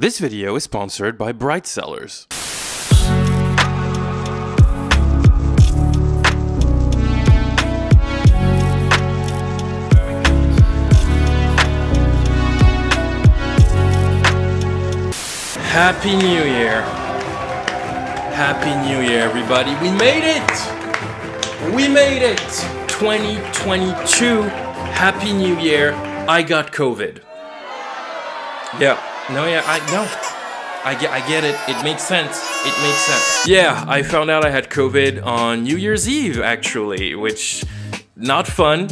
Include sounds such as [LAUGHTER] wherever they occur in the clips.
This video is sponsored by Bright Cellars. Happy New Year. Happy New Year, everybody. We made it! We made it! 2022. Happy New Year. I got COVID. Yeah. No, yeah, I know. I get, I get it. It makes sense. It makes sense. Yeah, I found out I had COVID on New Year's Eve, actually, which not fun.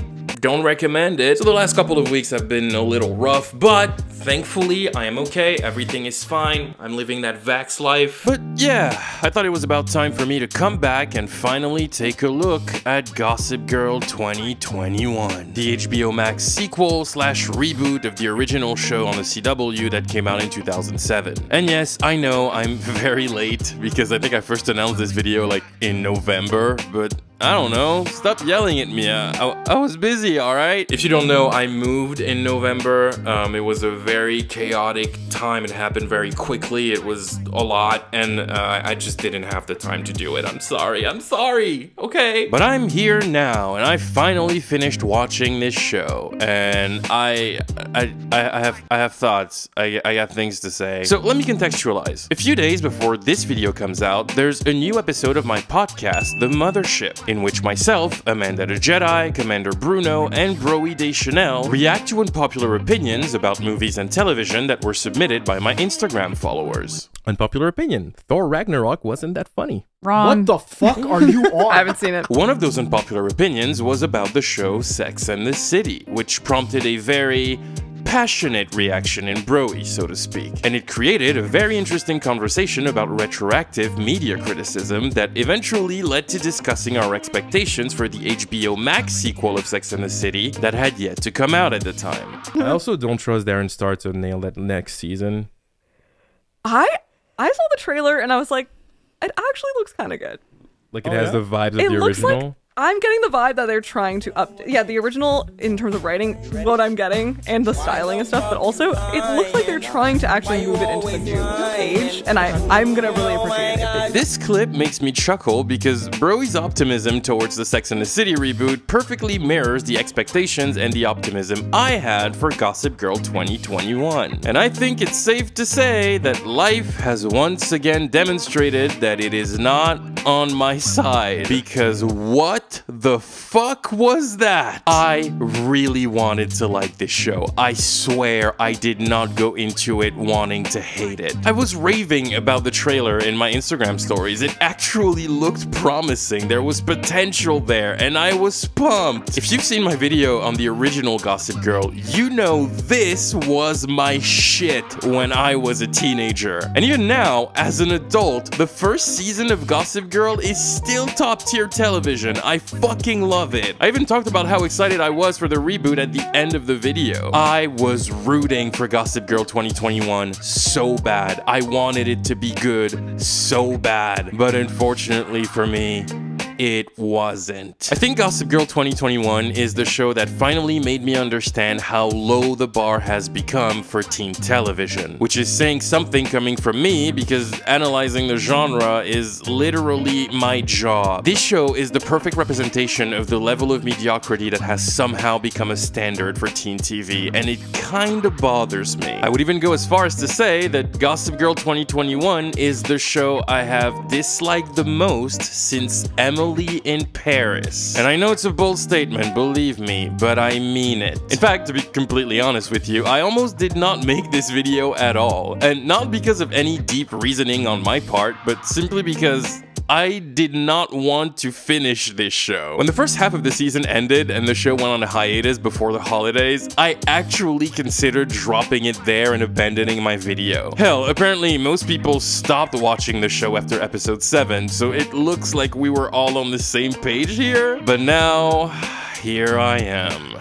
Don't recommend it. So the last couple of weeks have been a little rough, but thankfully I am okay. Everything is fine. I'm living that vax life. But yeah, I thought it was about time for me to come back and finally take a look at Gossip Girl 2021, the HBO Max sequel slash reboot of the original show on the CW that came out in 2007. And yes, I know I'm [LAUGHS] very late because I think I first announced this video like in November, but I don't know. Stop yelling at me. I, I, was busy, alright? If you don't know, I moved in November. Um, it was a very chaotic time. It happened very quickly. It was a lot, and uh, I just didn't have the time to do it. I'm sorry. I'm sorry. Okay. But I'm here now, and I finally finished watching this show, and I, I, I have, I have thoughts. I, I got things to say. So let me contextualize. A few days before this video comes out, there's a new episode of my podcast, The Mothership in which myself, Amanda the Jedi, Commander Bruno, and Broey Deschanel react to unpopular opinions about movies and television that were submitted by my Instagram followers. Unpopular opinion Thor Ragnarok wasn't that funny. Wrong. What the fuck are you [LAUGHS] on? I haven't seen it. One of those unpopular opinions was about the show Sex and the City, which prompted a very passionate reaction in Broey, so to speak. And it created a very interesting conversation about retroactive media criticism that eventually led to discussing our expectations for the HBO Max sequel of Sex and the City that had yet to come out at the time. I also don't trust Darren Star to nail that next season. I I saw the trailer and I was like, it actually looks kind of good. Like it Oh, has yeah? the vibes of It the looks original. like I'm getting the vibe that they're trying to up. Yeah, the original in terms of writing, what I'm getting and the styling and stuff, but also it looks like they're trying to actually move it into the new age, and I I'm gonna really appreciate it. This clip makes me chuckle because Broey's optimism towards the Sex and the City reboot perfectly mirrors the expectations and the optimism I had for Gossip Girl 2021. And I think it's safe to say that life has once again demonstrated that it is not on my side. Because what the fuck was that? I really wanted to like this show. I swear I did not go into it wanting to hate it. I was raving about the trailer in my Instagram stories. It actually looked promising. There was potential there, and I was pumped. If you've seen my video on the original Gossip Girl, you know this was my shit when I was a teenager. And even now, as an adult, the first season of Gossip Girl is still top tier television. I fucking love it. I even talked about how excited I was for the reboot at the end of the video. I was rooting for Gossip Girl 2021 so bad. I wanted it to be good so bad. But unfortunately for me, it wasn't. I think Gossip Girl 2021 is the show that finally made me understand how low the bar has become for teen television, which is saying something coming from me because analyzing the genre is literally my job. This show is the perfect representation of the level of mediocrity that has somehow become a standard for teen TV, and it kinda bothers me. I would even go as far as to say that Gossip Girl 2021 is the show I have disliked the most since Emily in Paris. And I know it's a bold statement, believe me, but I mean it. In fact, to be completely honest with you, I almost did not make this video at all. And not because of any deep reasoning on my part, but simply because I did not want to finish this show. When the first half of the season ended and the show went on a hiatus before the holidays, I actually considered dropping it there and abandoning my video. Hell, apparently most people stopped watching the show after episode 7, so it looks like we were all on the same page here. But now, [SIGHS] here I am.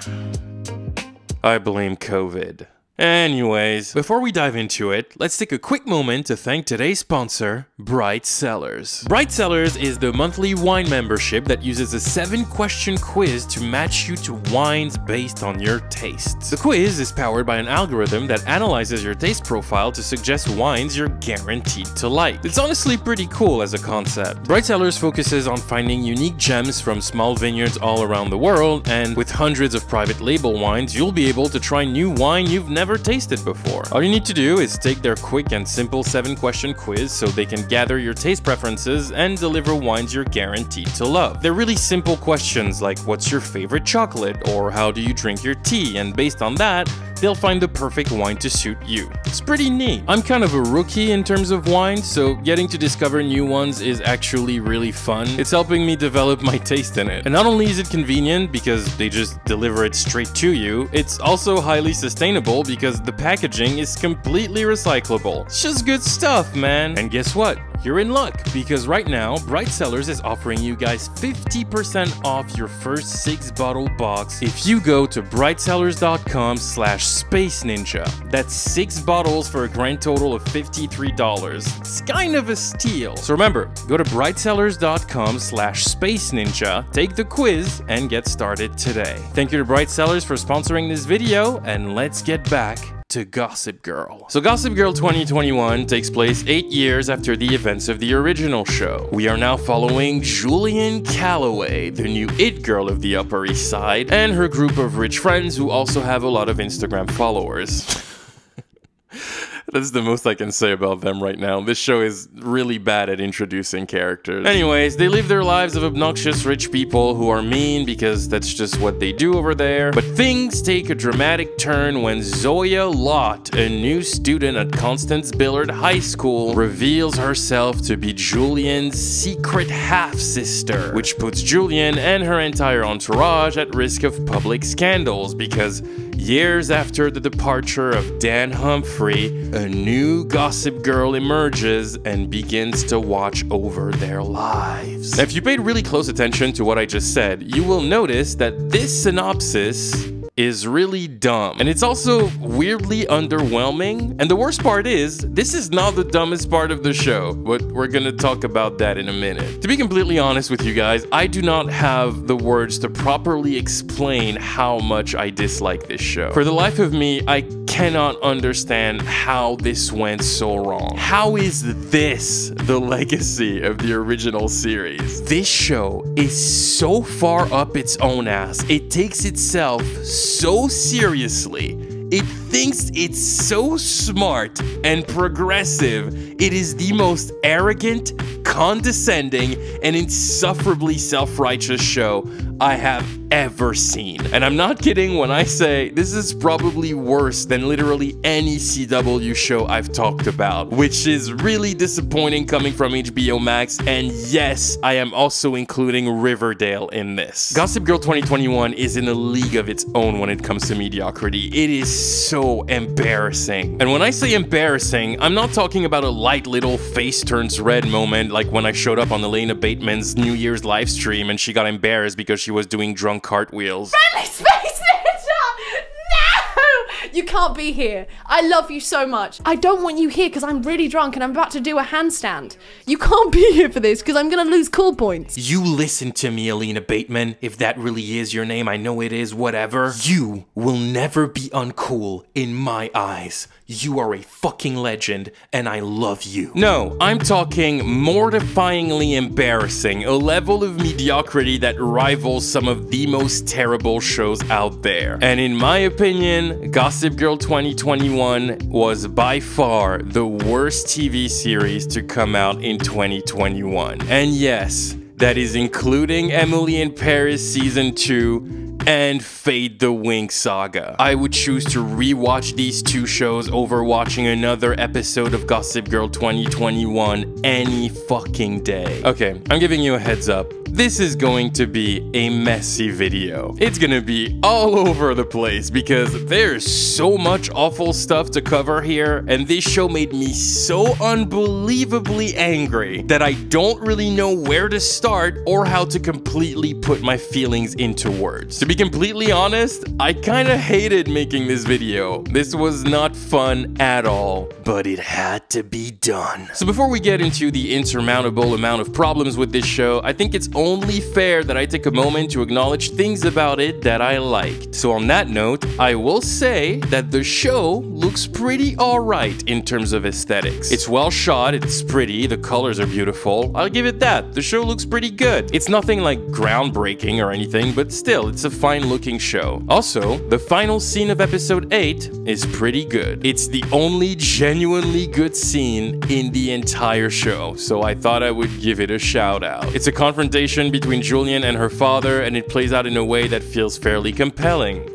I blame COVID. Anyways, before we dive into it, let's take a quick moment to thank today's sponsor, Bright Cellars. Bright Cellars is the monthly wine membership that uses a 7-question quiz to match you to wines based on your tastes. The quiz is powered by an algorithm that analyzes your taste profile to suggest wines you're guaranteed to like. It's honestly pretty cool as a concept. Bright Cellars focuses on finding unique gems from small vineyards all around the world, and with hundreds of private label wines, you'll be able to try new wine you've never never tasted before. All you need to do is take their quick and simple 7 question quiz so they can gather your taste preferences and deliver wines you're guaranteed to love. They're really simple questions like what's your favorite chocolate or how do you drink your tea and based on that, they'll find the perfect wine to suit you. It's pretty neat. I'm kind of a rookie in terms of wine, so getting to discover new ones is actually really fun. It's helping me develop my taste in it. And not only is it convenient because they just deliver it straight to you, it's also highly sustainable because the packaging is completely recyclable. It's just good stuff, man. And guess what? You're in luck because right now, Bright Cellars is offering you guys 50% off your first 6 bottle box if you go to brightcellars.com slash space ninja. That's 6 bottles for a grand total of $53. It's kind of a steal. So remember, go to brightcellars.com slash space ninja, take the quiz, and get started today. Thank you to Bright Cellars for sponsoring this video, and let's get back to Gossip Girl. So Gossip Girl 2021 takes place 8 years after the events of the original show. We are now following Julien Calloway, the new it girl of the Upper East Side, and her group of rich friends who also have a lot of Instagram followers. That's the most I can say about them right now. This show is really bad at introducing characters. Anyways, they live their lives of obnoxious rich people who are mean because that's just what they do over there. But things take a dramatic turn when Zoya Lott, a new student at Constance Billard High School, reveals herself to be Julien's secret half-sister, which puts Julien and her entire entourage at risk of public scandals because Years after the departure of Dan Humphrey, a new gossip girl emerges and begins to watch over their lives. Now, if you paid really close attention to what I just said, you will notice that this synopsis is really dumb. And it's also weirdly underwhelming. And the worst part is, this is not the dumbest part of the show, but we're gonna talk about that in a minute. To be completely honest with you guys, I do not have the words to properly explain how much I dislike this show. For the life of me, I cannot understand how this went so wrong. How is this the legacy of the original series? This show is so far up its own ass. It takes itself so seriously. It thinks it's so smart and progressive. It is the most arrogant, condescending, and insufferably self righteous show I have ever seen. And I'm not kidding when I say this is probably worse than literally any CW show I've talked about, which is really disappointing coming from HBO Max. And yes, I am also including Riverdale in this. Gossip Girl 2021 is in a league of its own when it comes to mediocrity. It is so embarrassing. And when I say embarrassing, I'm not talking about a light little face turns red moment like when I showed up on Elena Bateman's New Year's live stream and she got embarrassed because she was doing drunk cartwheels. Friendly! You can't be here. I love you so much. I don't want you here because I'm really drunk and I'm about to do a handstand. You can't be here for this because I'm gonna lose cool points. You listen to me, Alina Bateman. If that really is your name, I know it is, whatever. You will never be uncool in my eyes. You are a fucking legend, and I love you. No, I'm talking mortifyingly embarrassing, a level of mediocrity that rivals some of the most terrible shows out there. And in my opinion, Gossip Girl 2021 was by far the worst TV series to come out in 2021. And yes, that is including Emily in Paris Season 2 and Fate the Winx Saga. I would choose to rewatch these two shows over watching another episode of Gossip Girl 2021 any fucking day. Okay, I'm giving you a heads up. This is going to be a messy video. It's gonna be all [LAUGHS] over the place because there's so much awful stuff to cover here, and this show made me so unbelievably angry that I don't really know where to start or how to completely put my feelings into words. To be completely honest, I kinda hated making this video. This was not fun at all, but it had to be done. So before we get into the insurmountable amount of problems with this show, I think it's only fair that I take a moment to acknowledge things about it that I liked. So on that note, I will say that the show looks pretty alright in terms of aesthetics. It's well shot, it's pretty, the colors are beautiful. I'll give it that. The show looks pretty good. It's nothing like groundbreaking or anything, but still, it's a fine looking show. Also, the final scene of episode 8 is pretty good. It's the only genuinely good scene in the entire show, so I thought I would give it a shout out. It's a confrontation between Julien and her father, and it plays out in a way that feels fairly compelling.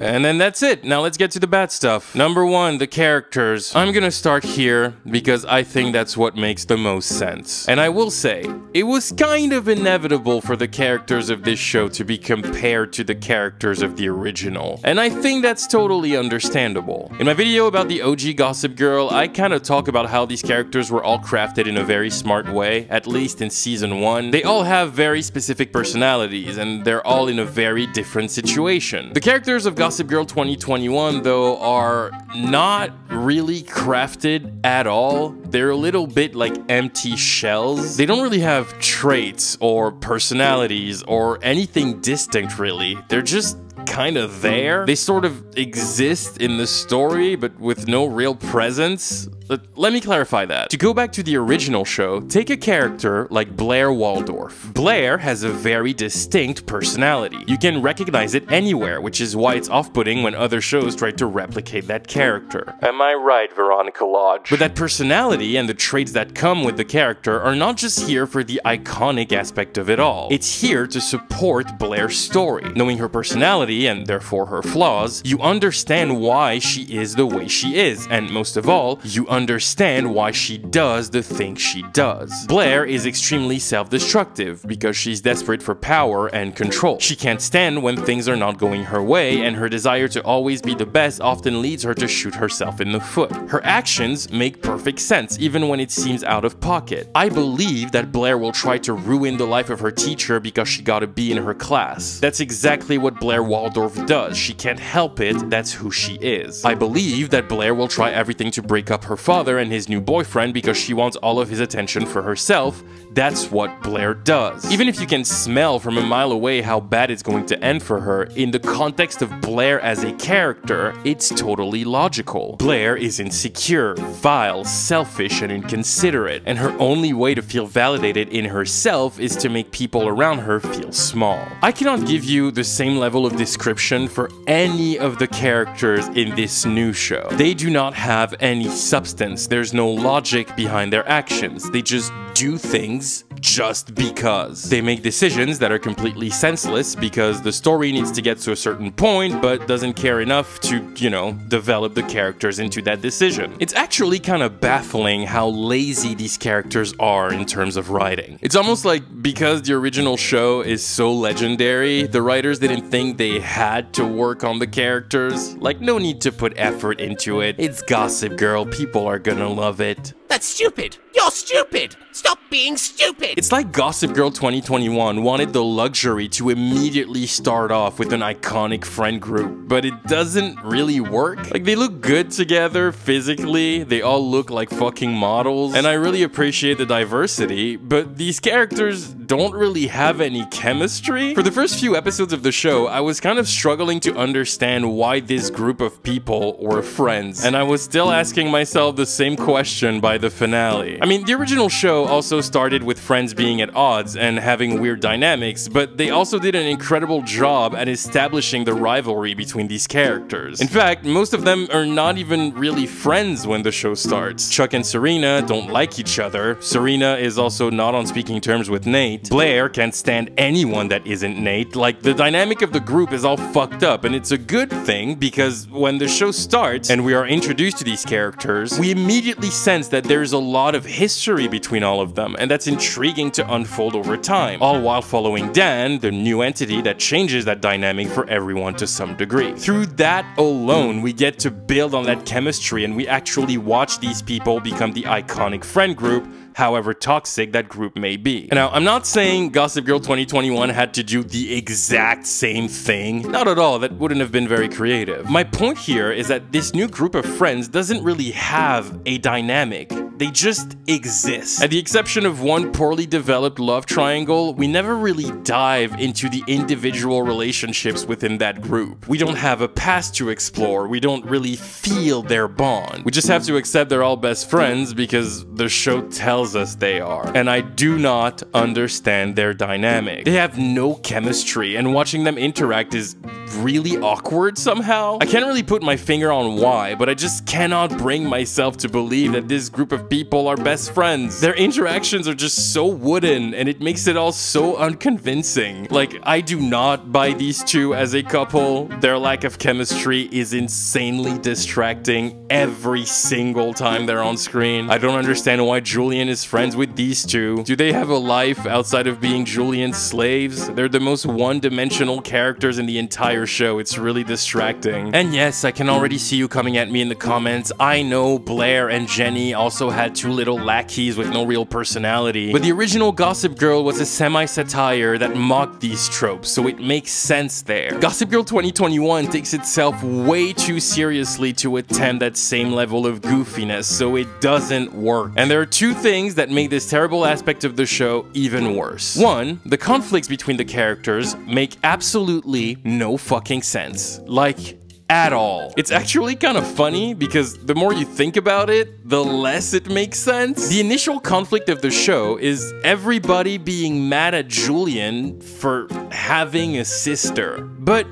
And then that's it. Now let's get to the bad stuff. Number one, the characters. I'm gonna start here because I think that's what makes the most sense. And I will say, it was kind of inevitable for the characters of this show to be compared to the characters of the original. And I think that's totally understandable. In my video about the OG Gossip Girl, I kind of talk about how these characters were all crafted in a very smart way, at least in season 1. They all have very specific personalities, and they're all in a very different situation. The characters of Gossip Girl 2021, though, are not really crafted at all. They're a little bit like empty shells. They don't really have traits or personalities or anything distinct, really. They're just kind of there. They sort of exist in the story, but with no real presence. Let, let me clarify that. To go back to the original show, take a character like Blair Waldorf. Blair has a very distinct personality. You can recognize it anywhere, which is why it's off-putting when other shows try to replicate that character. Am I right, Veronica Lodge? But that personality and the traits that come with the character are not just here for the iconic aspect of it all. It's here to support Blair's story. Knowing her personality, and therefore her flaws, you understand why she is the way she is, and most of all, you understand why she does the things she does. Blair is extremely self-destructive because she's desperate for power and control. She can't stand when things are not going her way, and her desire to always be the best often leads her to shoot herself in the foot. Her actions make perfect sense, even when it seems out of pocket. I believe that Blair will try to ruin the life of her teacher because she got a B in her class. That's exactly what Blair Waldorf does. She can't help it, that's who she is. I believe that Blair will try everything to break up her father and his new boyfriend because she wants all of his attention for herself. That's what Blair does. Even if you can smell from a mile away how bad it's going to end for her, in the context of Blair as a character, it's totally logical. Blair is insecure, vile, selfish, and inconsiderate, and her only way to feel validated in herself is to make people around her feel small. I cannot give you the same level of description for any of the characters in this new show. They do not have any substance, there's no logic behind their actions, they just do things just because. They make decisions that are completely senseless because the story needs to get to a certain point but doesn't care enough to, you know, develop the characters into that decision. It's actually kind of baffling how lazy these characters are in terms of writing. It's almost like because the original show is so legendary, the writers didn't think they had to work on the characters. Like, no need to put effort into it. It's Gossip Girl, people are gonna mm. love it. That's stupid! You're stupid! Stop being stupid! It's like Gossip Girl 2021 wanted the luxury to immediately start off with an iconic friend group, but it doesn't really work. Like, they look good together physically, they all look like fucking models, and I really appreciate the diversity, but these characters don't really have any chemistry. For the first few episodes of the show, I was kind of struggling to understand why this group of people were friends, and I was still asking myself the same question by the finale. I mean, the original show also started with friends being at odds and having weird dynamics, but they also did an incredible job at establishing the rivalry between these characters. In fact, most of them are not even really friends when the show starts. Chuck and Serena don't like each other. Serena is also not on speaking terms with Nate. Blair can't stand anyone that isn't Nate. Like, the dynamic of the group is all fucked up, and it's a good thing because when the show starts and we are introduced to these characters, we immediately sense that there's a lot of history between all of them, and that's intriguing to unfold over time, all while following Dan, the new entity that changes that dynamic for everyone to some degree. Through that alone, we get to build on that chemistry and we actually watch these people become the iconic friend group however toxic that group may be. Now, I'm not saying Gossip Girl 2021 had to do the exact same thing. Not at all, that wouldn't have been very creative. My point here is that this new group of friends doesn't really have a dynamic. They just exist. At the exception of one poorly developed love triangle, we never really dive into the individual relationships within that group. We don't have a past to explore, we don't really feel their bond. We just have to accept they're all best friends because the show tells us they are. And I do not understand their dynamic. They have no chemistry, and watching them interact is really awkward somehow. I can't really put my finger on why, but I just cannot bring myself to believe that this group of people are best friends. Their interactions are just so wooden, and it makes it all so unconvincing. Like, I do not buy these two as a couple. Their lack of chemistry is insanely distracting every single time they're on screen. I don't understand why Julien is friends with these two. Do they have a life outside of being Julien's slaves? They're the most one-dimensional characters in the entire show. It's really distracting. And yes, I can already see you coming at me in the comments. I know Blair and Jenny also had two little lackeys with no real personality, but the original Gossip Girl was a semi-satire that mocked these tropes, so it makes sense there. Gossip Girl 2021 takes itself way too seriously to attempt that same level of goofiness, so it doesn't work. And there are two things that make this terrible aspect of the show even worse. One, the conflicts between the characters make absolutely no fucking sense. Like, at all. It's actually kind of funny because the more you think about it, the less it makes sense. The initial conflict of the show is everybody being mad at Julien for having a sister. But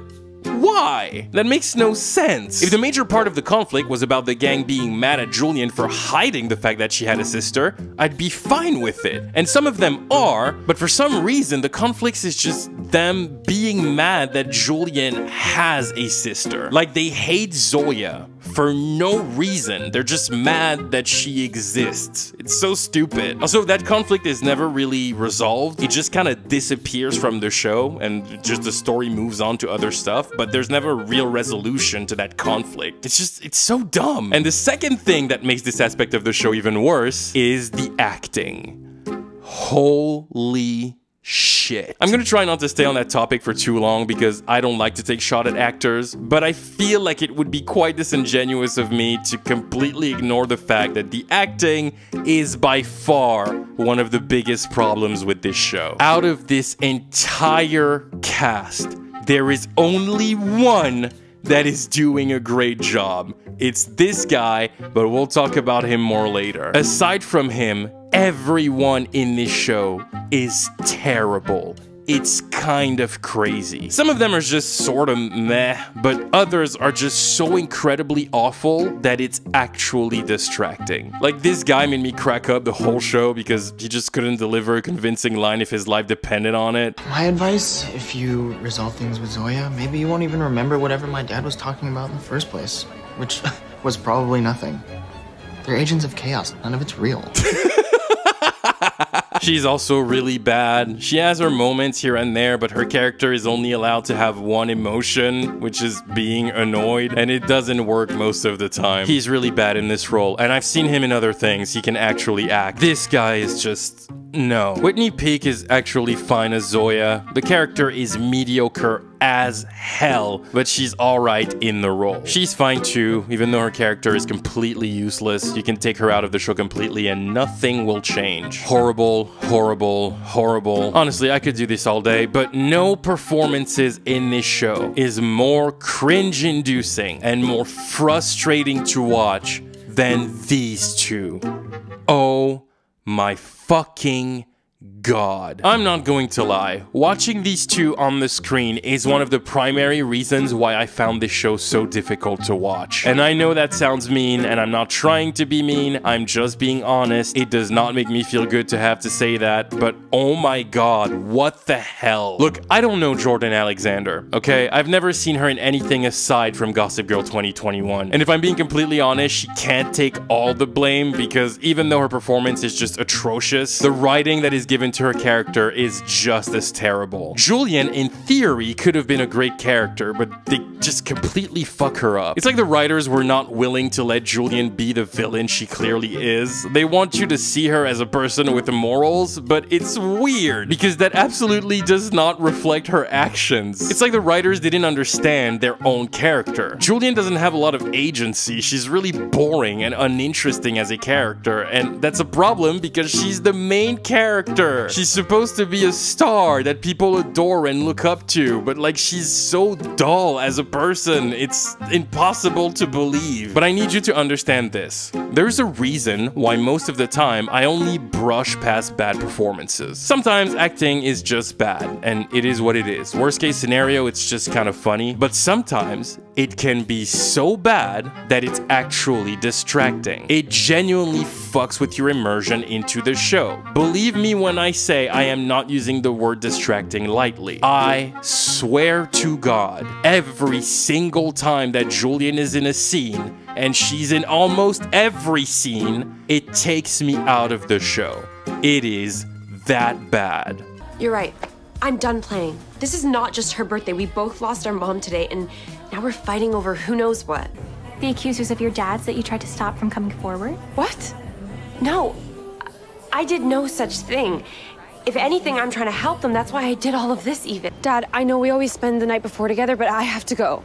why? That makes no sense. If the major part of the conflict was about the gang being mad at Julien for hiding the fact that she had a sister, I'd be fine with it. And some of them are, but for some reason, the conflict is just them being mad that Julien has a sister. Like they hate Zoya for no reason. They're just mad that she exists. It's so stupid. Also, that conflict is never really resolved. It just kind of disappears from the show and just the story moves on to other stuff, but there's never a real resolution to that conflict. It's just, it's so dumb. And the second thing that makes this aspect of the show even worse is the acting. Holy shit. I'm gonna try not to stay on that topic for too long because I don't like to take shot at actors, but I feel like it would be quite disingenuous of me to completely ignore the fact that the acting is by far one of the biggest problems with this show. Out of this entire cast, there is only one that is doing a great job. It's this guy, but we'll talk about him more later. Aside from him, everyone in this show is terrible. It's kind of crazy. Some of them are just sort of meh, but others are just so incredibly awful that it's actually distracting. Like this guy made me crack up the whole show because he just couldn't deliver a convincing line if his life depended on it. My advice, if you resolve things with Zoya, maybe you won't even remember whatever my dad was talking about in the first place, which [LAUGHS] was probably nothing. They're agents of chaos. None of it's real. [LAUGHS] She's also really bad. She has her moments here and there, but her character is only allowed to have one emotion, which is being annoyed, and it doesn't work most of the time. He's really bad in this role, and I've seen him in other things. He can actually act. This guy is just no. Whitney Peak is actually fine as Zoya. The character is mediocre as hell, but she's alright in the role. She's fine too, even though her character is completely useless. You can take her out of the show completely and nothing will change. Horrible, horrible, horrible. Honestly, I could do this all day, but no performances in this show is more cringe-inducing and more frustrating to watch than these two. Oh my fucking God. I'm not going to lie, watching these two on the screen is one of the primary reasons why I found this show so difficult to watch. And I know that sounds mean, and I'm not trying to be mean, I'm just being honest. It does not make me feel good to have to say that, but oh my god, what the hell? Look, I don't know Jordan Alexander, okay? I've never seen her in anything aside from Gossip Girl 2021. And if I'm being completely honest, she can't take all the blame because even though her performance is just atrocious, the writing that is given to her character is just as terrible. Julien, in theory, could have been a great character, but they just completely fuck her up. It's like the writers were not willing to let Julien be the villain she clearly is. They want you to see her as a person with morals, but it's weird because that absolutely does not reflect her actions. It's like the writers didn't understand their own character. Julien doesn't have a lot of agency. She's really boring and uninteresting as a character, and that's a problem because she's the main character. She's supposed to be a star that people adore and look up to, but like she's so dull as a person, it's impossible to believe. But I need you to understand this. There's a reason why most of the time I only brush past bad performances. Sometimes acting is just bad, and it is what it is. Worst case scenario, it's just kind of funny, but sometimes it can be so bad that it's actually distracting. It genuinely fucks with your immersion into the show. Believe me when I say I am not using the word distracting lightly. I swear to God, every single time that Julien is in a scene, and she's in almost every scene, it takes me out of the show. It is that bad. You're right. I'm done playing. This is not just her birthday. We both lost our mom today, and now we're fighting over who knows what. The accusers of your dads that you tried to stop from coming forward? What? No. I did no such thing. If anything, I'm trying to help them. That's why I did all of this, even. Dad, I know we always spend the night before together, but I have to go.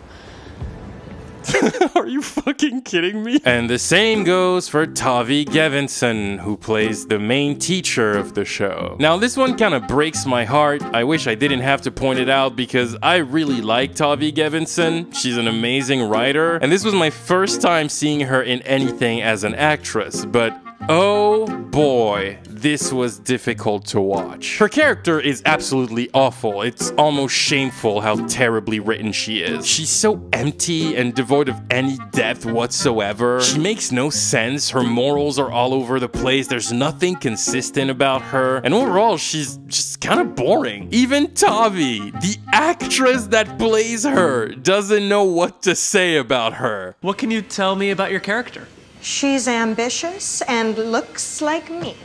[LAUGHS] Are you fucking kidding me? And the same goes for Tavi Gevinson, who plays the main teacher of the show. Now, this one kind of breaks my heart. I wish I didn't have to point it out because I really like Tavi Gevinson. She's an amazing writer, and this was my first time seeing her in anything as an actress, but Oh boy, this was difficult to watch. Her character is absolutely awful. It's almost shameful how terribly written she is. She's so empty and devoid of any depth whatsoever. She makes no sense. Her morals are all over the place. There's nothing consistent about her. And overall, she's just kind of boring. Even Tavi, the actress that plays her, doesn't know what to say about her. What can you tell me about your character? She's ambitious and looks like me.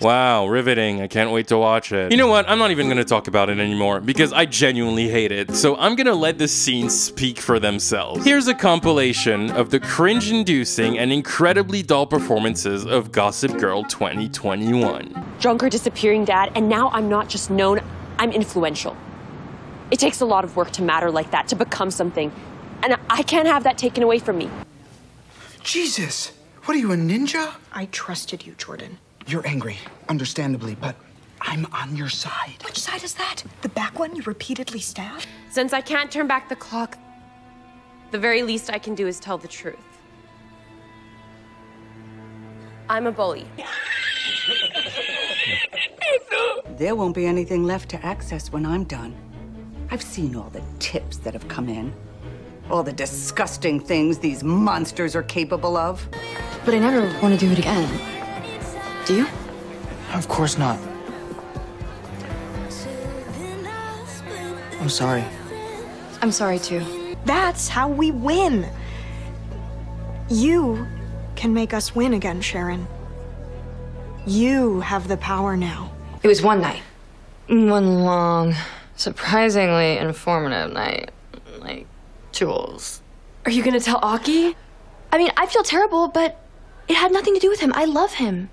Wow, riveting. I can't wait to watch it. You know what? I'm not even gonna talk about it anymore because I genuinely hate it. So I'm gonna let the scenes speak for themselves. Here's a compilation of the cringe inducing and incredibly dull performances of Gossip Girl 2021. Drunk or disappearing dad, and now I'm not just known, I'm influential. It takes a lot of work to matter like that, to become something. And I can't have that taken away from me. Jesus! What are you, a ninja? I trusted you, Jordan. You're angry, understandably, but I'm on your side. Which side is that? The back one you repeatedly stabbed? Since I can't turn back the clock, the very least I can do is tell the truth. I'm a bully. [LAUGHS] There won't be anything left to access when I'm done. I've seen all the tips that have come in. All the disgusting things these monsters are capable of. But I never want to do it again. Do you? Of course not. I'm sorry. I'm sorry too. That's how we win. You can make us win again, Sharon. You have the power now. It was one night. One long, surprisingly informative night. Like, tools. Are you gonna tell Aki? I mean, I feel terrible, but it had nothing to do with him. I love him.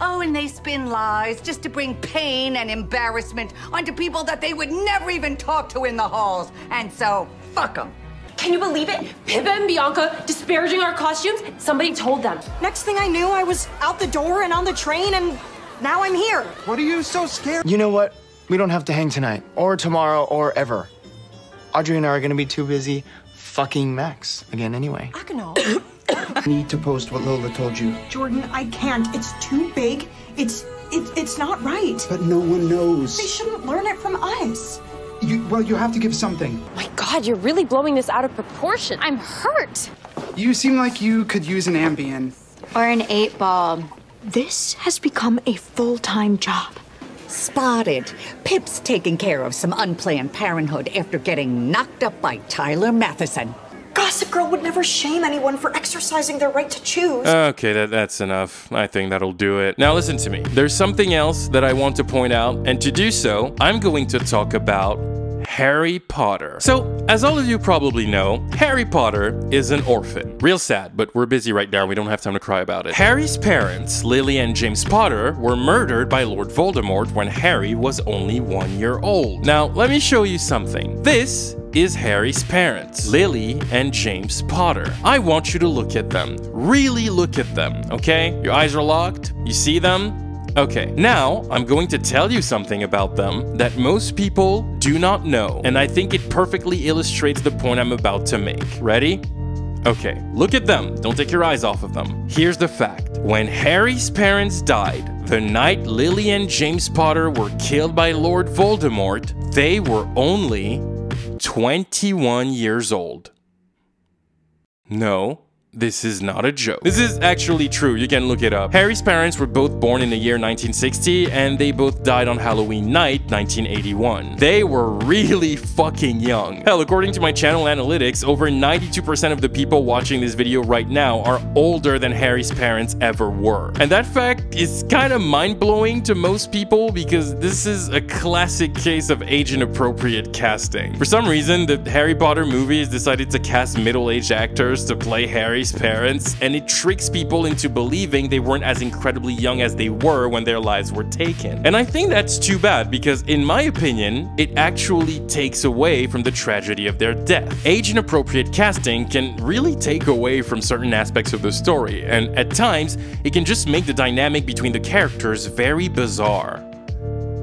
Oh, and they spin lies just to bring pain and embarrassment onto people that they would never even talk to in the halls. And so, fuck them. Can you believe it? Pippa and Bianca disparaging our costumes? Somebody told them. Next thing I knew, I was out the door and on the train, and now I'm here. What are you so scared? You know what? We don't have to hang tonight, or tomorrow, or ever. Audrey and I are gonna be too busy fucking Max again anyway. Akinol. I [COUGHS] need to post what Lola told you. Jordan, I can't. It's too big. It's it, it's not right. But no one knows. They shouldn't learn it from us. You, well, you have to give something. My god, you're really blowing this out of proportion. I'm hurt. You seem like you could use an Ambien. Or an eight ball. This has become a full-time job. Spotted. Pip's taking care of some unplanned parenthood after getting knocked up by Tyler Matheson. Gossip Girl would never shame anyone for exercising their right to choose. Okay, that, that's enough. I think that'll do it. Now listen to me. There's something else that I want to point out, and to do so, I'm going to talk about Harry Potter. So, as all of you probably know, Harry Potter is an orphan. Real sad, but we're busy right now. We don't have time to cry about it. Harry's parents, Lily and James Potter, were murdered by Lord Voldemort when Harry was only one year old. Now, let me show you something. This is Harry's parents, Lily and James Potter. I want you to look at them. Really look at them, okay? Your eyes are locked? You see them? Okay, now I'm going to tell you something about them that most people do not know, and I think it perfectly illustrates the point I'm about to make. Ready? Okay, look at them. Don't take your eyes off of them. Here's the fact. When Harry's parents died, the night Lily and James Potter were killed by Lord Voldemort, they were only 21 years old. No, this is not a joke. This is actually true, you can look it up. Harry's parents were both born in the year 1960 and they both died on Halloween night 1981. They were really fucking young. Hell, according to my channel analytics, over 92% of the people watching this video right now are older than Harry's parents ever were. And that fact is kind of mind-blowing to most people because this is a classic case of age-inappropriate casting. For some reason, the Harry Potter movies decided to cast middle-aged actors to play Harry Harry's parents, and it tricks people into believing they weren't as incredibly young as they were when their lives were taken. And I think that's too bad because, in my opinion, it actually takes away from the tragedy of their death. Age inappropriate casting can really take away from certain aspects of the story, and at times, it can just make the dynamic between the characters very bizarre.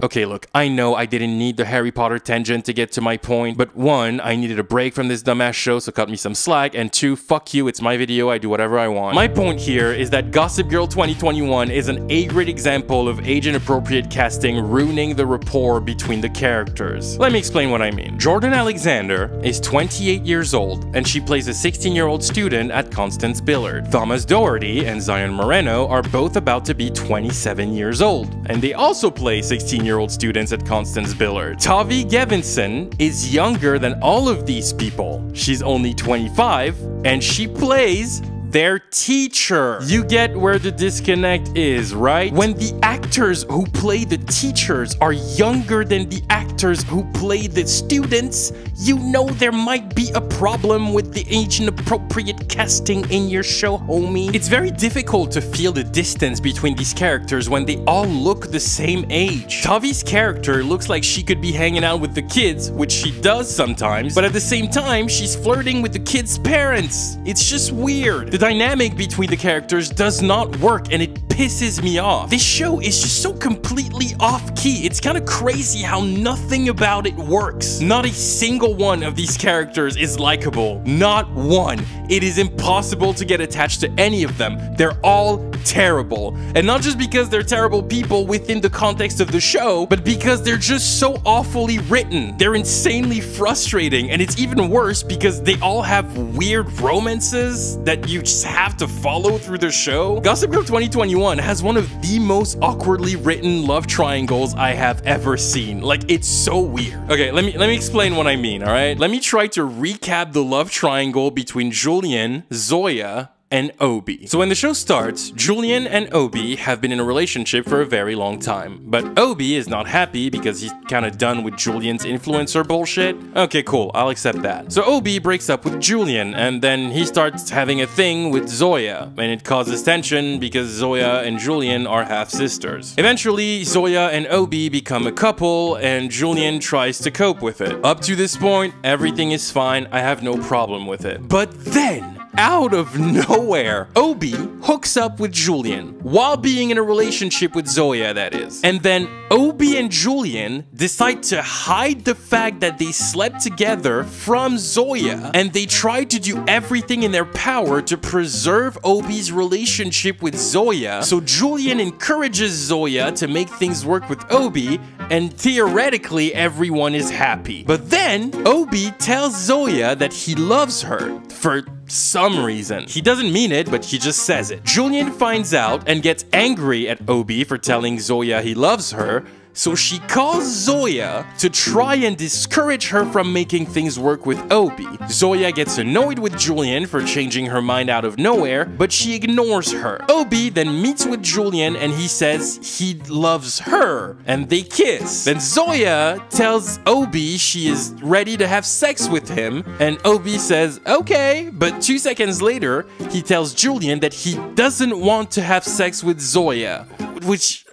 Okay, look, I know I didn't need the Harry Potter tangent to get to my point, but one, I needed a break from this dumbass show, so cut me some slack, and two, fuck you, it's my video, I do whatever I want. My point here is that Gossip Girl 2021 is an A-grade example of age-inappropriate casting ruining the rapport between the characters. Let me explain what I mean. Jordan Alexander is 28 years old, and she plays a 16-year-old student at Constance Billard. Thomas Doherty and Zion Moreno are both about to be 27 years old, and they also play 16 year old students at Constance Billard. Tavi Gevinson is younger than all of these people. She's only 25, and she plays their teacher. You get where the disconnect is, right? When the actors who play the teachers are younger than the actors who play the students, you know there might be a problem with the age inappropriate casting in your show, homie. It's very difficult to feel the distance between these characters when they all look the same age. Tavi's character looks like she could be hanging out with the kids, which she does sometimes, but at the same time, she's flirting with the kids' parents. It's just weird. The dynamic between the characters does not work and it pisses me off. This show is just so completely off-key. It's kind of crazy how nothing about it works. Not a single one of these characters is likable. Not one. It is impossible to get attached to any of them. They're all terrible. And not just because they're terrible people within the context of the show, but because they're just so awfully written. They're insanely frustrating, and it's even worse because they all have weird romances that you just have to follow through the show. Gossip Girl 2021 has one of the most awkwardly written love triangles I have ever seen. Like, it's so weird. Okay, let me let me explain what I mean, all right? Let me try to recap the love triangle between Julien, Zoya, and Obie. So when the show starts, Julien and Obie have been in a relationship for a very long time. But Obie is not happy because he's kind of done with Julien's influencer bullshit. Okay, cool, I'll accept that. So Obie breaks up with Julien and then he starts having a thing with Zoya and it causes tension because Zoya and Julien are half sisters. Eventually, Zoya and Obi become a couple and Julien tries to cope with it. Up to this point, everything is fine. I have no problem with it. But then out of nowhere, Obie hooks up with Julien while being in a relationship with Zoya, that is. And then Obie and Julien decide to hide the fact that they slept together from Zoya, and they try to do everything in their power to preserve Obie's relationship with Zoya. So Julien encourages Zoya to make things work with Obie, and theoretically, everyone is happy. But then, Obie tells Zoya that he loves her for some reason. He doesn't mean it, but he just says it. Julien finds out and gets angry at Obie for telling Zoya he loves her, So she calls Zoya to try and discourage her from making things work with Obie. Zoya gets annoyed with Julien for changing her mind out of nowhere, but she ignores her. Obie then meets with Julien and he says he loves her, and they kiss. Then Zoya tells Obie she is ready to have sex with him, and Obie says okay, but two seconds later, he tells Julien that he doesn't want to have sex with Zoya, which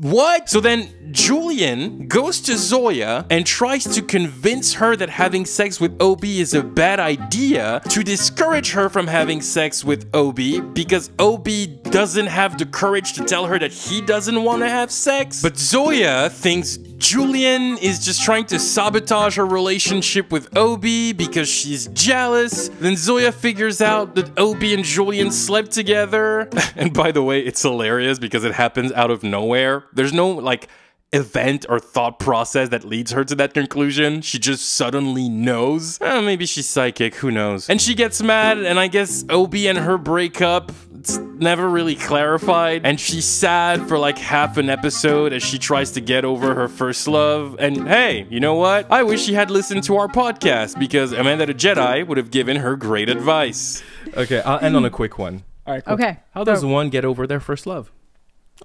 what? So then Julien goes to Zoya and tries to convince her that having sex with Obie is a bad idea to discourage her from having sex with Obie because Obie doesn't have the courage to tell her that he doesn't want to have sex. But Zoya thinks Julien is just trying to sabotage her relationship with Obie because she's jealous. Then Zoya figures out that Obie and Julien slept together. [LAUGHS] and by the way, it's hilarious because it happens out of nowhere. There's no like event or thought process that leads her to that conclusion. She just suddenly knows. Eh, maybe she's psychic, who knows. And she gets mad, and I guess Obie and her break up. It's never really clarified. And she's sad for like half an episode as she tries to get over her first love. And hey, you know what? I wish she had listened to our podcast because Amanda the Jedi would have given her great advice. Okay, I'll end on a quick one. All right. Cool. Okay. How does one get over their first love?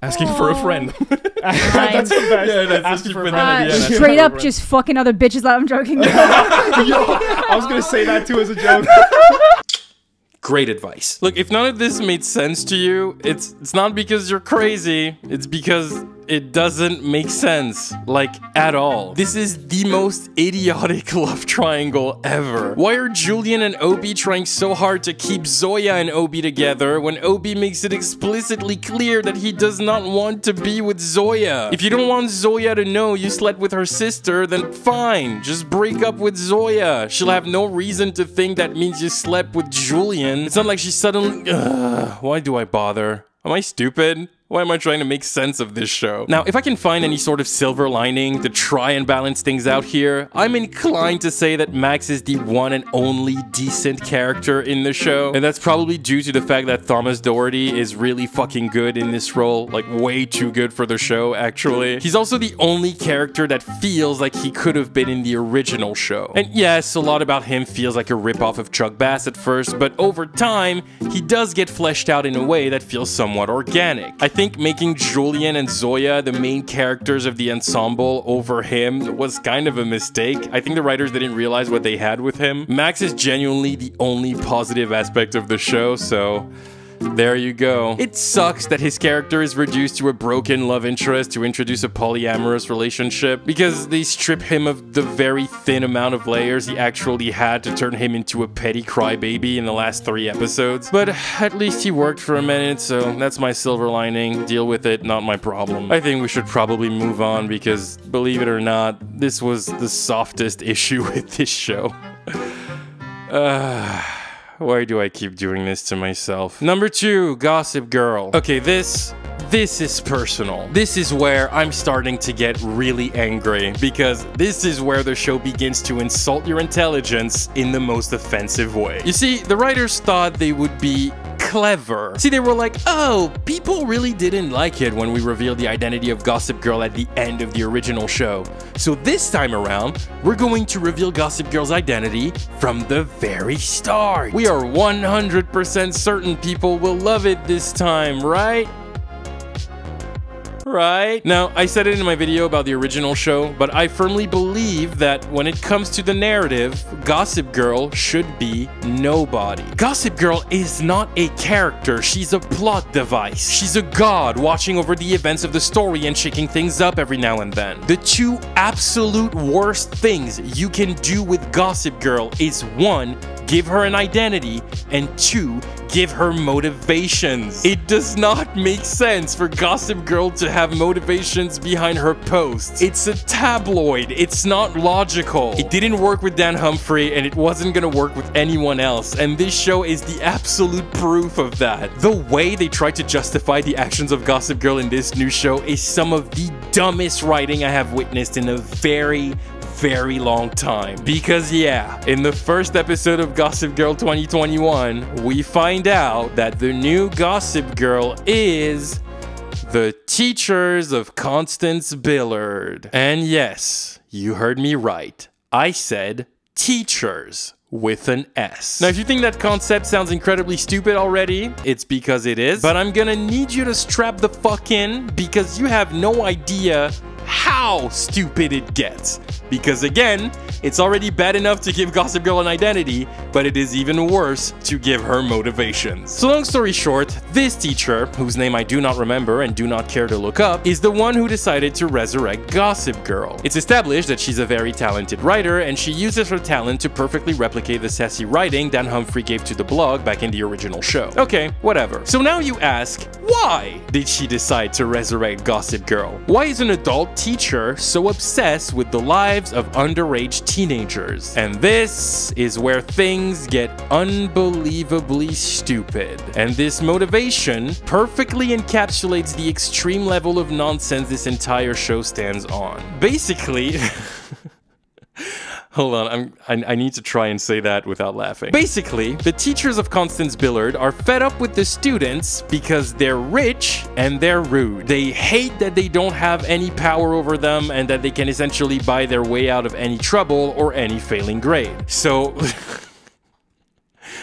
Asking for a friend. [LAUGHS] That's the best. Yeah, that's Asking for a friend. idea. Yeah, Straight up, just fucking other bitches. That I'm joking. [LAUGHS] Yo, I was gonna say that too as a joke. Great advice. Look, if none of this made sense to you, it's it's not because you're crazy. It's because it doesn't make sense, like at all. This is the most idiotic [LAUGHS] love triangle ever. Why are Julien and Obie trying so hard to keep Zoya and Obie together when Obie makes it explicitly clear that he does not want to be with Zoya? If you don't want Zoya to know you slept with her sister, then fine, just break up with Zoya. She'll have no reason to think that means you slept with Julien. It's not like she suddenly. Ugh, why do I bother? Am I stupid? Why am I trying to make sense of this show? Now, if I can find any sort of silver lining to try and balance things out here, I'm inclined to say that Max is the one and only decent character in the show. And that's probably due to the fact that Thomas Doherty is really fucking good in this role. Like, way too good for the show, actually. He's also the only character that feels like he could have been in the original show. And yes, a lot about him feels like a ripoff of Chuck Bass at first, but over time, he does get fleshed out in a way that feels somewhat organic. I think making Julien and Zoya the main characters of the ensemble over him was kind of a mistake. I think the writers didn't realize what they had with him. Max is genuinely the only positive aspect of the show, so there you go. It sucks that his character is reduced to a broken love interest to introduce a polyamorous relationship because they strip him of the very thin amount of layers he actually had to turn him into a petty crybaby in the last three episodes. But at least he worked for a minute, so that's my silver lining. Deal with it, not my problem. I think we should probably move on because, believe it or not, this was the softest [LAUGHS] issue with this show. Uh, [SIGHS] why do I keep doing this to myself? Number two, Gossip Girl. Okay, this this is personal. This is where I'm starting to get really angry because this is where the show begins to insult your intelligence in the most offensive way. You see, the writers thought they would be clever. See, they were like, oh, people really didn't like it when we revealed the identity of Gossip Girl at the end of the original show. So this time around, we're going to reveal Gossip Girl's identity from the very start. We are 100% certain people will love it this time, right? Right? Now, I said it in my video about the original show, but I firmly believe that when it comes to the narrative, Gossip Girl should be nobody. Gossip Girl is not a character, she's a plot device. She's a god watching over the events of the story and shaking things up every now and then. The two absolute worst things you can do with Gossip Girl is one, give her an identity, and two, give her motivations. It does not make sense for Gossip Girl to have motivations behind her posts. It's a tabloid. It's not logical. It didn't work with Dan Humphrey and it wasn't gonna work with anyone else. And this show is the absolute proof of that. The way they try to justify the actions of Gossip Girl in this new show is some of the dumbest writing I have witnessed in a very, very long time. Because yeah, in the first episode of Gossip Girl 2021, we find out that the new Gossip Girl is The Teachers of Constance Billard. And yes, you heard me right. I said teachers with an S. Now, if you think that concept sounds incredibly stupid already, it's because it is, but I'm gonna need you to strap the fuck in because you have no idea how stupid it gets. Because again, it's already bad enough to give Gossip Girl an identity, but it is even worse to give her motivations. So long story short, this teacher, whose name I do not remember and do not care to look up, is the one who decided to resurrect Gossip Girl. It's established that she's a very talented writer and she uses her talent to perfectly replicate the sassy writing Dan Humphrey gave to the blog back in the original show. Okay, whatever. So now you ask, why did she decide to resurrect Gossip Girl? Why is an adult teacher so obsessed with the lives of underage teenagers? And this is where things get unbelievably stupid. And this motivation perfectly encapsulates the extreme level of nonsense this entire show stands on. Basically, [LAUGHS] Hold on, I'm, I, I need to try and say that without laughing. Basically, the teachers of Constance Billard are fed up with the students because they're rich and they're rude. They hate that they don't have any power over them and that they can essentially buy their way out of any trouble or any failing grade. So... [LAUGHS]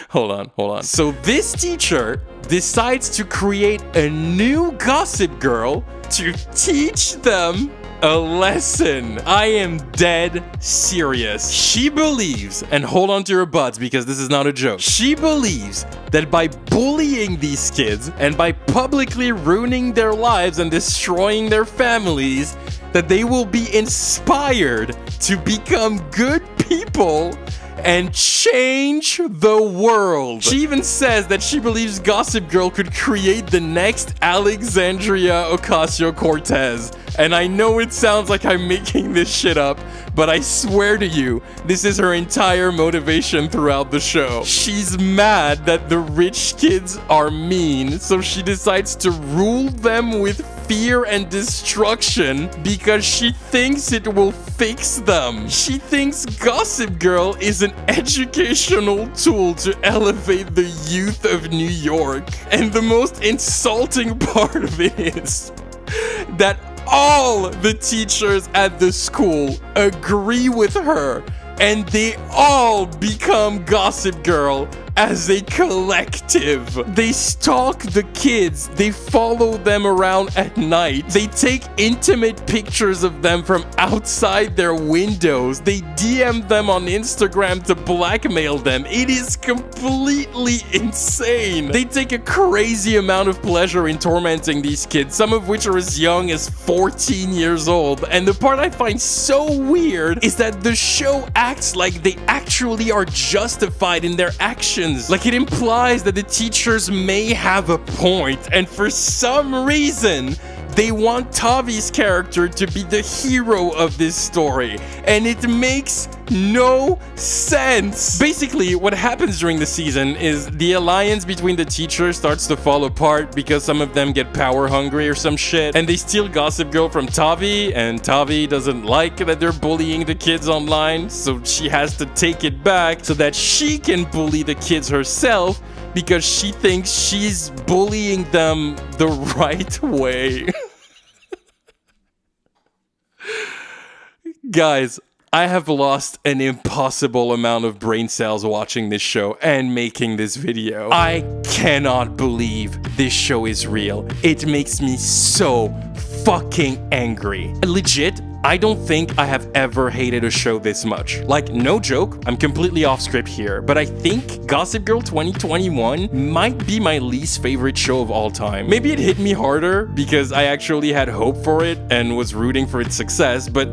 hold on, hold on. So this teacher decides to create a new gossip girl to teach them a lesson. I am dead serious. She believes, and hold on to your butts because this is not a joke. She believes that by bullying these kids and by publicly ruining their lives and destroying their families, that they will be inspired to become good people and change the world. She even says that she believes Gossip Girl could create the next Alexandria Ocasio-Cortez. And I know it sounds like I'm making this shit up, but I swear to you, this is her entire motivation throughout the show. She's mad that the rich kids are mean, so she decides to rule them with fear and destruction because she thinks it will fix them. She thinks Gossip Girl is an educational tool to elevate the youth of New York. And the most insulting [LAUGHS] part of it is that all the teachers at the school agree with her and they all become Gossip Girl as a collective. They stalk the kids, they follow them around at night, they take intimate pictures of them from outside their windows, they DM them on Instagram to blackmail them. It is completely insane. They take a crazy amount of pleasure in tormenting these kids, some of which are as young as 14 years old. And the part I find so weird is that the show acts like they actually are justified in their actions. Like it implies that the teachers may have a point, and for some reason, they want Tavi's character to be the hero of this story, and it makes no sense. Basically, what happens during the season is the alliance between the teachers starts to fall apart because some of them get power hungry or some shit, and they steal Gossip Girl from Tavi, and Tavi doesn't like that they're bullying the kids online, so she has to take it back so that she can bully the kids herself because she thinks she's bullying them the [LAUGHS] right way. Guys, I have lost an impossible amount of brain cells watching this show and making this video. I cannot believe this show is real. It makes me so fucking angry. Legit, I don't think I have ever hated a show this much. Like, no joke, I'm completely off script here, but I think Gossip Girl 2021 might be my least favorite show of all time. Maybe it hit me harder because I actually had hope for it and was rooting for its success, but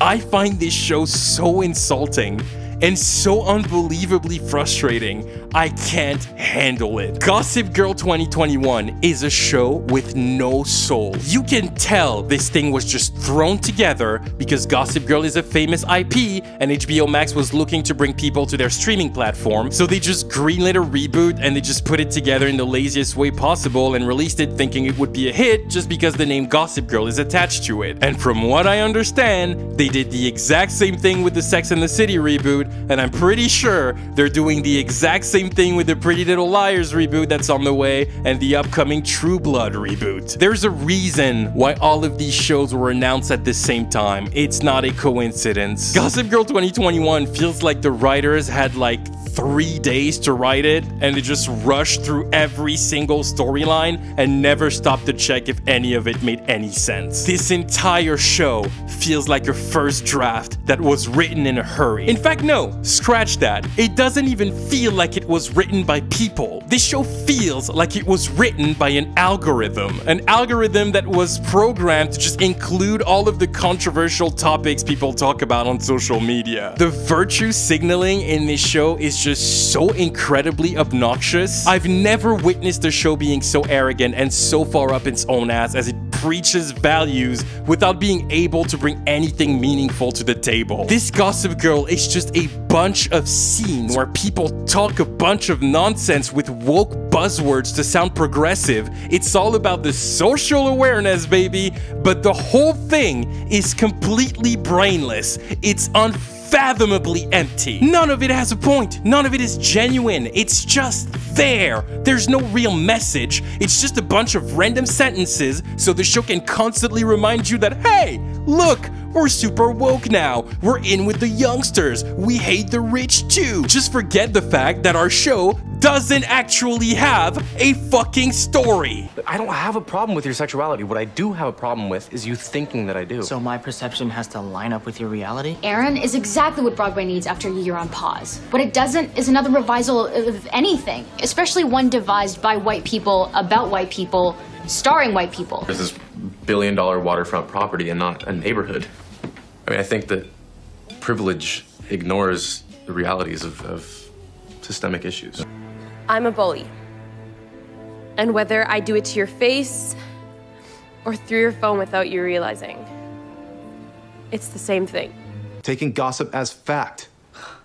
I find this show so insulting and so unbelievably frustrating. I can't handle it. Gossip Girl 2021 is a show with no soul. You can tell this thing was just thrown together because Gossip Girl is a famous IP and HBO Max was looking to bring people to their streaming platform. So they just greenlit a reboot and they just put it together in the laziest way possible and released it thinking it would be a hit just because the name Gossip Girl is attached to it. And from what I understand, they did the exact same thing with the Sex and the City reboot and I'm pretty sure they're doing the exact same same thing with the Pretty Little Liars reboot that's on the way and the upcoming True Blood reboot. There's a reason why all of these shows were announced at the same time. It's not a coincidence. Gossip Girl 2021 feels like the writers had like three days to write it and they just rushed through every single storyline and never stopped to check if any of it made any sense. This entire show feels like a first draft that was written in a hurry. In fact, no, scratch that. It doesn't even feel like it was written by people. This show feels like it was written by an algorithm, an algorithm that was programmed to just include all of the controversial topics people talk about on social media. The virtue signaling in this show is just so incredibly obnoxious. I've never witnessed a show being so arrogant and so far up its own ass as it preaches values without being able to bring anything meaningful to the table. This Gossip Girl is just a bunch of scenes where people talk a bunch of nonsense with woke buzzwords to sound progressive. It's all about the social awareness, baby, but the whole thing is completely brainless. It's unfathomably empty. None of it has a point. None of it is genuine. It's just there. There's no real message. It's just a bunch of random sentences so the show can constantly remind you that, hey, look, we're super woke now. We're in with the youngsters. We hate the rich too. Just forget the fact that our show doesn't actually have a fucking story. I don't have a problem with your sexuality. What I do have a problem with is you thinking that I do. So my perception has to line up with your reality? Aaron is exactly what Broadway needs after a year on pause. What it doesn't is another revisal of anything, especially one devised by white people about white people, starring white people. There's this billion dollar waterfront property and not a neighborhood. I mean, I think that privilege ignores the realities of, of systemic issues. I'm a bully. And whether I do it to your face or through your phone without you realizing, it's the same thing. Taking gossip as fact.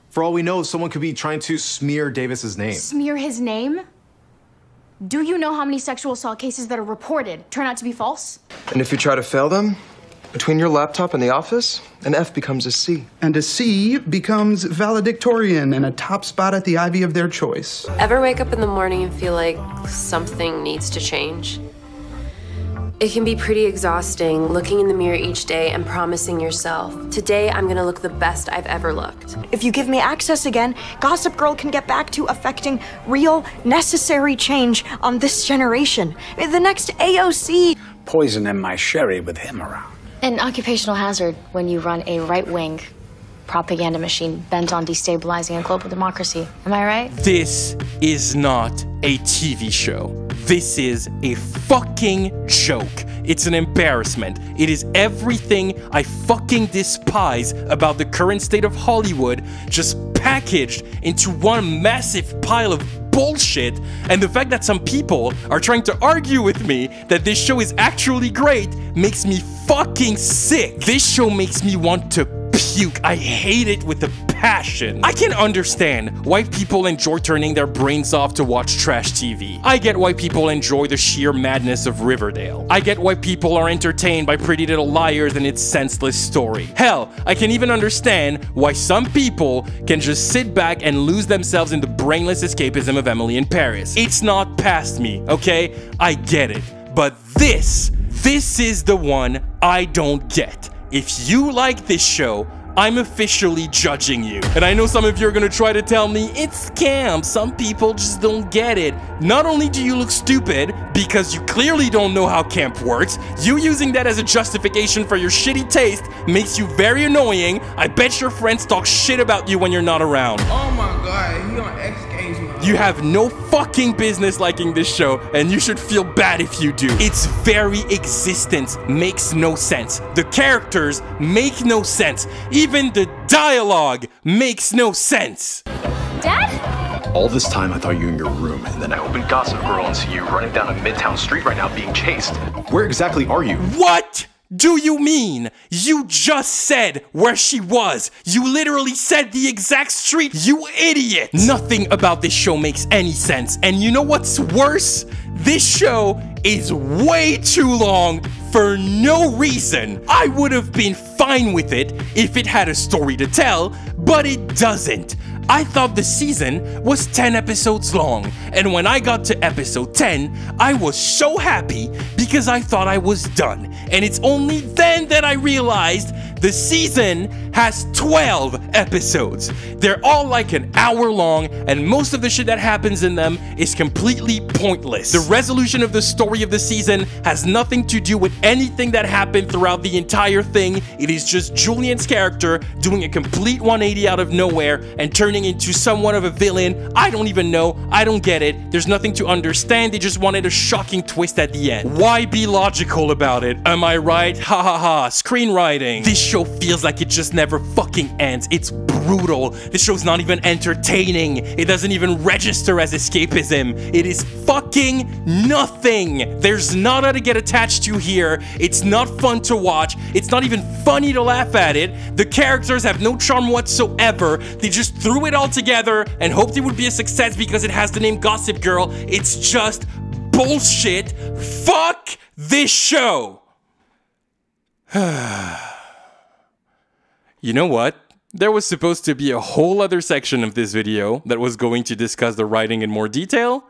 For all we know, someone could be trying to smear Davis's name. Smear his name? Do you know how many sexual assault cases that are reported turn out to be false? And if you try to fail them, between your laptop and the office, an F becomes a C. And a C becomes valedictorian and a top spot at the Ivy of their choice. Ever wake up in the morning and feel like something needs to change? It can be pretty exhausting looking in the mirror each day and promising yourself, today I'm gonna look the best I've ever looked. If you give me access again, Gossip Girl can get back to affecting real, necessary change on this generation. The next AOC. Poisoning my sherry with him around. An occupational hazard when you run a right wing propaganda machine bent on destabilizing a global democracy. Am I right? This is not a TV show. This is a fucking joke. It's an embarrassment. It is everything I fucking despise about the current state of Hollywood, just packaged into one massive pile of bullshit. And the fact that some people are trying to argue with me that this show is actually great makes me fucking sick. This show makes me want to puke. I hate it with a passion. I can understand why people enjoy turning their brains off to watch trash TV. I get why people enjoy the sheer madness of Riverdale. I get why people are entertained by Pretty Little Liars and its senseless story. Hell, I can even understand why some people can just sit back and lose themselves in the brainless escapism of Emily in Paris. It's not past me, okay? I get it. But this, this is the one I don't get. If you like this show, I'm officially judging you. And I know some of you are gonna try to tell me it's scam. Some people just don't get it. Not only do you look stupid because you clearly don't know how camp works, you using that as a justification for your shitty taste makes you very annoying. I bet your friends talk shit about you when you're not around. Oh my god, You have no fucking business liking this show, and you should feel bad if you do. Its very existence makes no sense. The characters make no sense. Even the dialogue makes no sense. Dad? All this time, I thought you were in your room, and then I opened Gossip Girl and see you running down a Midtown street right now being chased. Where exactly are you? What? Do you mean? You just said where she was. You literally said the exact street, you idiot. Nothing about this show makes any sense. And you know what's worse? This show is way too long for no reason. I would have been fine with it if it had a story to tell, but it doesn't. I thought the season was 10 episodes long, and when I got to episode 10, I was so happy because I thought I was done. And it's only then that I realized the season has 12 episodes. They're all like an hour long, and most of the shit that happens in them is completely pointless. The resolution of the story of the season has nothing to do with anything that happened throughout the entire thing. It is just Julien's character doing a complete 180 out of nowhere and turning into somewhat of a villain. I don't even know. I don't get it. There's nothing to understand. They just wanted a shocking twist at the end. Why be logical about it? Am I right? Ha ha ha. Screenwriting. This show feels like it just never fucking ends. It's brutal. This show's not even entertaining. It doesn't even register as escapism. It is fucking nothing. There's nada to get attached to here. It's not fun to watch. It's not even funny to laugh at it. The characters have no charm whatsoever. They just threw it all together and hoped it would be a success because it has the name Gossip Girl. It's just bullshit. Fuck this show. [SIGHS] You know what? There was supposed to be a whole other section of this video that was going to discuss the writing in more detail,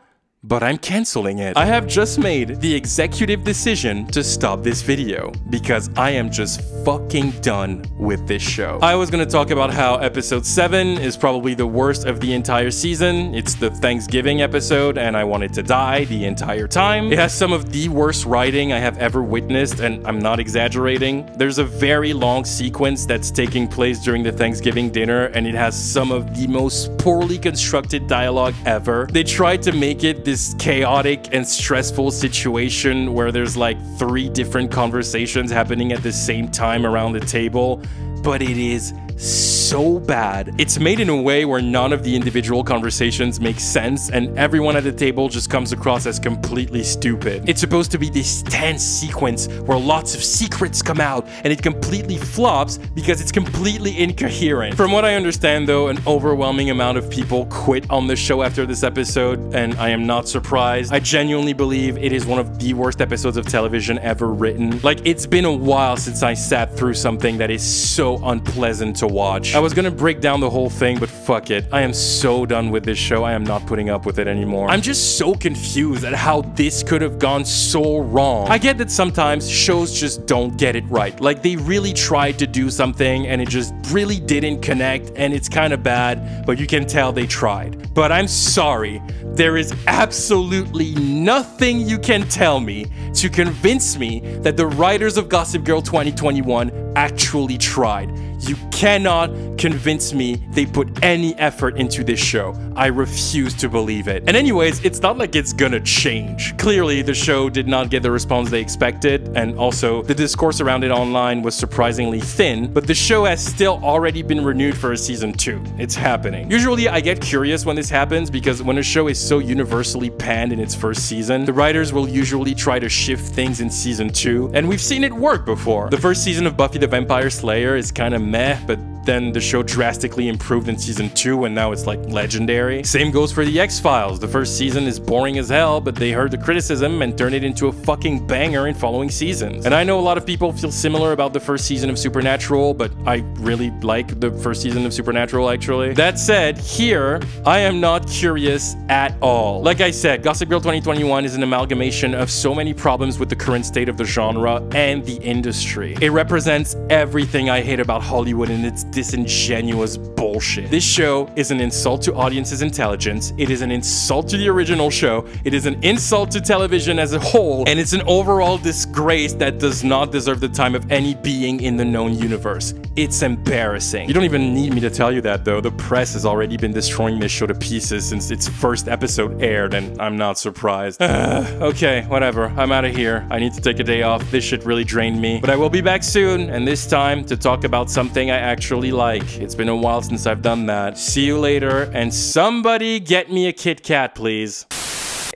but I'm canceling it. I have just made the executive decision to stop this video because I am just fucking done with this show. I was gonna talk about how episode 7 is probably the worst of the entire season. It's the Thanksgiving episode and I wanted to die the entire time. It has some of the worst writing I have ever witnessed and I'm not exaggerating. There's a very long sequence that's taking place during the Thanksgiving dinner and it has some of the most poorly constructed dialogue ever. They tried to make it this chaotic and stressful situation where there's like three different conversations happening at the same time around the table, but it is so bad. It's made in a way where none of the individual conversations make sense and everyone at the table just comes across as completely stupid. It's supposed to be this tense sequence where lots of secrets come out and it completely flops because it's completely incoherent. From what I understand though, an overwhelming amount of people quit on the show after this episode and I am not surprised. I genuinely believe it is one of the worst episodes of television ever written. Like it's been a while since I sat through something that is so unpleasant to watch. I was gonna break down the whole thing, but fuck it. I am so done with this show. I am not putting up with it anymore. I'm just so confused at how this could have gone so wrong. I get that sometimes shows just don't get it right. Like they really tried to do something and it just really didn't connect and it's kind of bad, but you can tell they tried. But I'm sorry. There is absolutely nothing you can tell me to convince me that the writers of Gossip Girl 2021 actually tried. You cannot convince me they put any effort into this show. I refuse to believe it. And anyways, it's not like it's gonna change. Clearly, the show did not get the response they expected, and also the discourse around it online was surprisingly thin, but the show has still already been renewed for a season 2. It's happening. Usually, I get curious when this happens because when a show is so universally panned in its first season, the writers will usually try to shift things in season 2, and we've seen it work before. The first season of Buffy the Vampire Slayer is kind of meh, but then the show drastically improved in season 2 and now it's like legendary. Same goes for the X-Files. The first season is boring as hell, but they heard the criticism and turned it into a fucking banger in following seasons. And I know a lot of people feel similar about the first season of Supernatural, but I really like the first season of Supernatural actually. That said, here, I am not curious at all. Like I said, Gossip Girl 2021 is an amalgamation of so many problems with the current state of the genre and the industry. It represents everything I hate about Hollywood and its disingenuous bullshit. This show is an insult to audience's intelligence, it is an insult to the original show, it is an insult to television as a whole, and it's an overall disgrace that does not deserve the time of any being in the known universe. It's embarrassing. You don't even need me to tell you that though, the press has already been destroying this show to pieces since its first episode aired, and I'm not surprised. [SIGHS] okay, whatever, I'm out of here. I need to take a day off, this shit really drained me, but I will be back soon, and this time to talk about something I actually like. It's been a while since I've done that. See you later, and somebody get me a Kit Kat, please.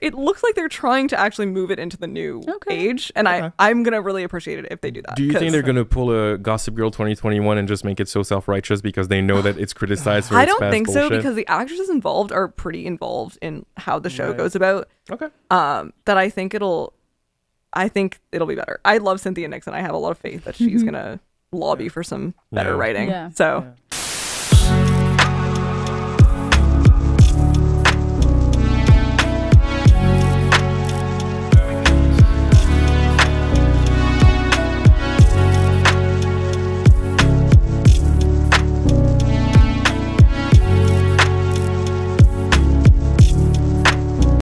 It looks like they're trying to actually move it into the new age, and I I'm gonna really appreciate it if they do that. Do you 'cause think they're gonna pull a Gossip Girl 2021 and just make it so self-righteous because they know that it's criticized for [SIGHS] I don't past think so because the actresses involved are pretty involved in how the show Right. goes about. Okay. Um, that I think it'll, I think it'll be better. I love Cynthia Nixon. I have a lot of faith that she's Mhm. gonna lobby for some better Yeah. writing. Yeah. So